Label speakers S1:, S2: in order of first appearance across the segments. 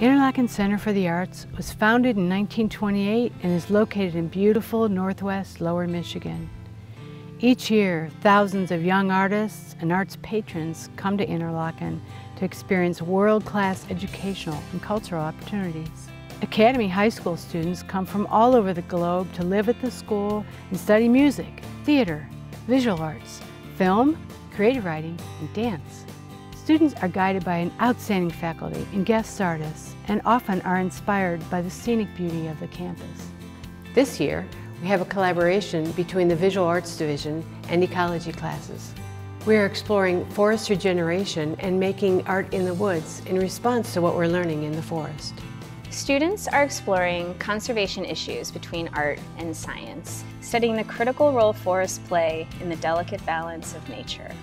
S1: Interlochen Center for the Arts was founded in 1928 and is located in beautiful northwest lower Michigan. Each year, thousands of young artists and arts patrons come to Interlochen to experience world-class educational and cultural opportunities. Academy High School students come from all over the globe to live at the school and study music, theater, visual arts, film, creative writing, and dance. Students are guided by an outstanding faculty and guest artists and often are inspired by the scenic beauty of the campus.
S2: This year, we have a collaboration between the Visual Arts Division and ecology classes. We are exploring forest regeneration and making art in the woods in response to what we're learning in the forest.
S3: Students are exploring conservation issues between art and science, studying the critical role forests play in the delicate balance of nature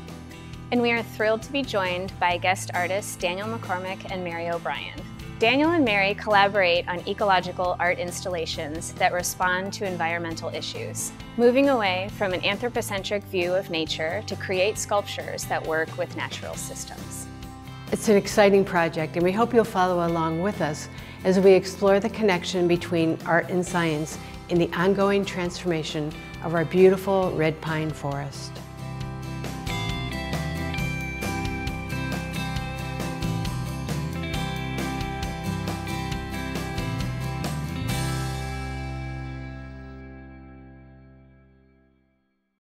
S3: and we are thrilled to be joined by guest artists Daniel McCormick and Mary O'Brien. Daniel and Mary collaborate on ecological art installations that respond to environmental issues, moving away from an anthropocentric view of nature to create sculptures that work with natural systems.
S2: It's an exciting project and we hope you'll follow along with us as we explore the connection between art and science in the ongoing transformation of our beautiful red pine forest.